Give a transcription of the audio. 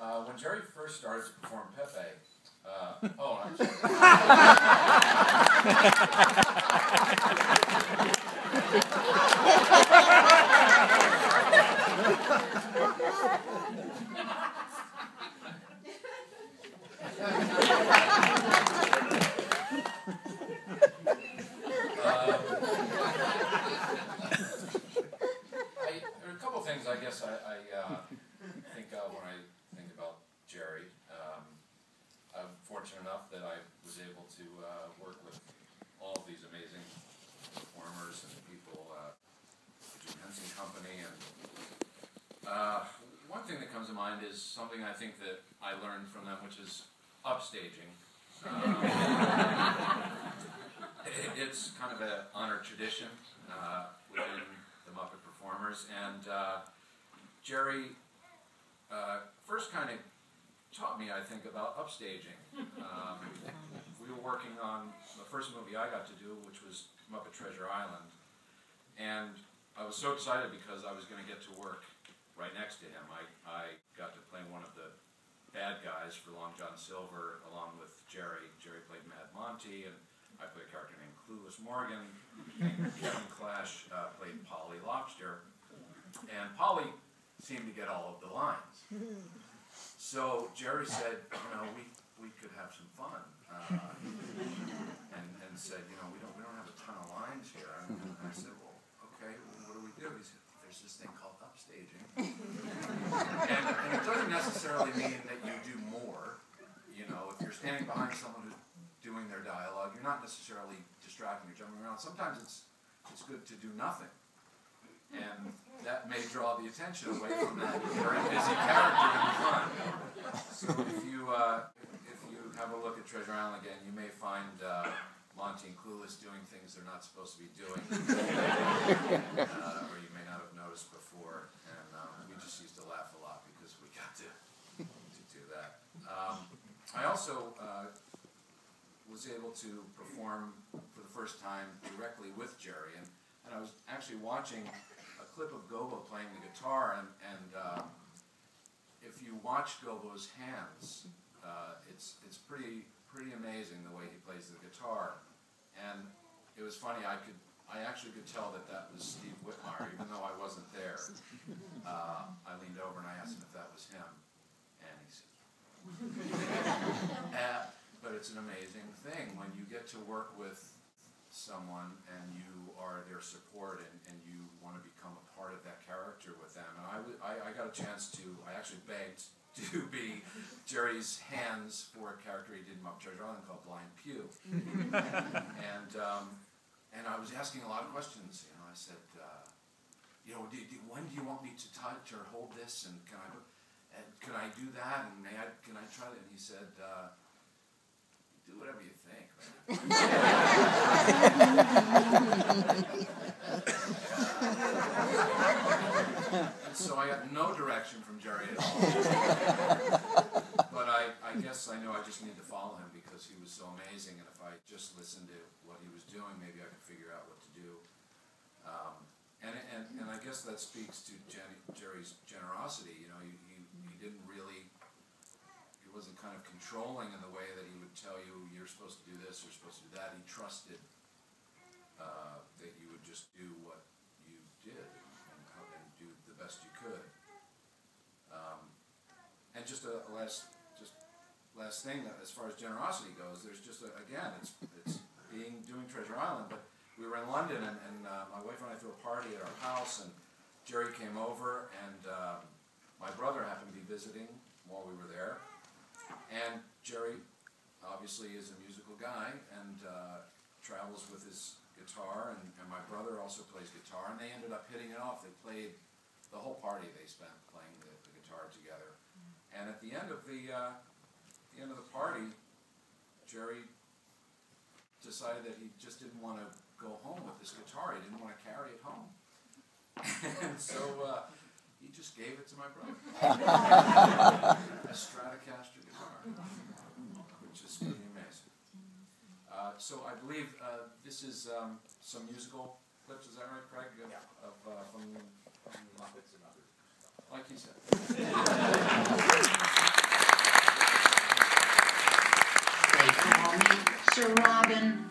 uh, when Jerry first started to perform Pepe, uh, oh, I'm sorry. I uh, think of when I think about Jerry. Um, I'm fortunate enough that I was able to uh, work with all of these amazing performers and people, uh, the Jim Henson Company, and uh, one thing that comes to mind is something I think that I learned from them, which is upstaging. Um, it, it's kind of an honor tradition uh, within the Muppet Performers, and uh, Jerry uh, first kind of taught me, I think, about upstaging. Um, we were working on the first movie I got to do, which was Muppet Treasure Island, and I was so excited because I was going to get to work right next to him. I, I got to play one of the bad guys for Long John Silver along with Jerry. Jerry played Mad Monty, and I played a character named Clueless Morgan. And Kevin Clash uh, played Polly Lobster. And Polly seemed to get all of the lines. So Jerry said, you know, we, we could have some fun. Uh, and, and said, you know, we don't, we don't have a ton of lines here. And I said, well, okay, well, what do we do? He said, there's this thing called upstaging. and, and it doesn't necessarily mean that you do more. You know, if you're standing behind someone who's doing their dialogue, you're not necessarily distracting or jumping around. Sometimes it's it's good to do nothing. And that may draw the attention away from that very busy character in front. So if you uh, if you have a look at Treasure Island again, you may find uh, Monty and Clueless doing things they're not supposed to be doing, uh, or you may not have noticed before. And um, we just used to laugh a lot because we got to to do that. Um, I also uh, was able to perform for the first time directly with Jerry, and, and I was actually watching clip of Gobo playing the guitar, and, and uh, if you watch Gobo's hands, uh, it's it's pretty pretty amazing the way he plays the guitar, and it was funny. I could I actually could tell that that was Steve Whitmire, even though I wasn't there. Uh, I leaned over and I asked him if that was him, and he said. Uh, but it's an amazing thing when you get to work with someone and you are their support and, and you want to become a part of that character with them. And I, w- I, I got a chance to, I actually begged to be Jerry's hands for a character he did in Treasure Island called Blind Pew. and, um, and I was asking a lot of questions. You know, I said, uh, you know, do, do, when do you want me to touch or hold this? And can I, and can I do that? And may I, can I try it? And he said, uh, do whatever you think. so I got no direction from Jerry at all. but I, I guess I know I just need to follow him because he was so amazing. And if I just listened to what he was doing, maybe I could figure out what to do. Um, and, and, and I guess that speaks to Jenny, Jerry's generosity. You know, he, he, he didn't really wasn't kind of controlling in the way that he would tell you you're supposed to do this, you're supposed to do that. He trusted uh, that you would just do what you did and, and do the best you could. Um, and just a, a last, just last thing that as far as generosity goes, there's just a, again, it's it's being doing Treasure Island, but we were in London and, and uh, my wife and I threw a party at our house and Jerry came over and um, my brother happened to be visiting while we were there. And Jerry obviously is a musical guy and uh, travels with his guitar, and, and my brother also plays guitar, and they ended up hitting it off. They played the whole party they spent playing the, the guitar together. And at the end of the uh, the end of the party, Jerry decided that he just didn't want to go home with this guitar. He didn't want to carry it home, and so. Uh, just gave it to my brother. a Stratocaster guitar, which is pretty amazing. Uh, so I believe uh, this is um, some musical clips, is that right, Craig? Of, yeah. Of, uh, from, Muppets and others. Like you said. Sir Robin,